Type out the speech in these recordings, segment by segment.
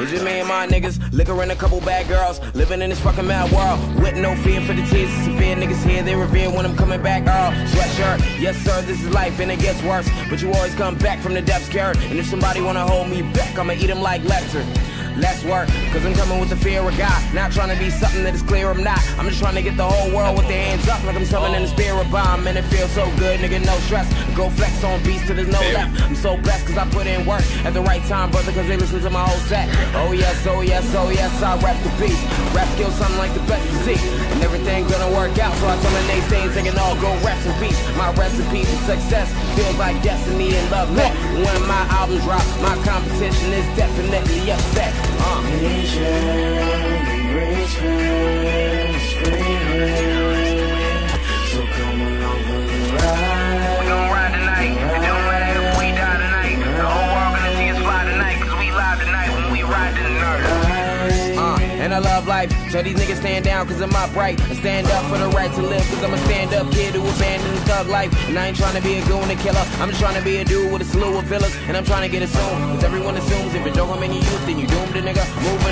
It's just me and my niggas, liquor and a couple bad girls, living in this fucking mad world. With no fear for the tears, severe niggas here, they revere when I'm coming back. Earl, sweatshirt, yes sir, this is life and it gets worse. But you always come back from the depths, Garrett. And if somebody wanna hold me back, I'ma eat them like Lecter. Less work, cause I'm coming with the fear of God. Not trying to be something that is clear I'm not. I'm just trying to get the whole world with their hands up like I'm in the spirit bomb. And it feels so good, nigga, no stress. Go flex on beats till there's no left. I'm so blessed cause I put in work at the right time, brother, cause they listen to my whole set. Oh yes, oh yes, oh yes, I rap the beats. Rap skills something like the best physique. And everything gonna work out, so I tell my naysays they can all go rest in peace. My recipe for success feels like destiny and love met. When my album drops, my competition is definitely upset. I love life. So these niggas stand down cause of my bright. I stand up for the right to live cause I'm a stand up kid who abandoned thug life. And I ain't trying to be a goon or killer. I'm just trying to be a dude with a slew of villas. And I'm trying to get it soon. Cause everyone assumes if you don't in your youth, then you doomed a nigga.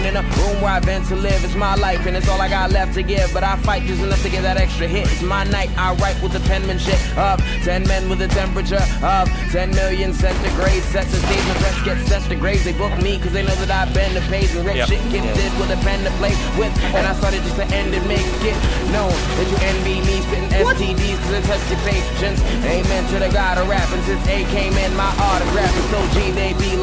Moving in a room where I vent to live. It's my life and it's all I got left to give. But I fight just enough to get that extra hit. It's my night. I write with the penmanship of 10 men with a temperature of 10 million centigrade. Set the stage, my best get sent to graves. They book me cause they know that I've been the page and rip Yep. shit get did with a pen to play with. And I started just to end and make it known that you envy me spitting STDs cause it touched your patience. Amen to the God of rap. And since A came in, my autograph is so G, they be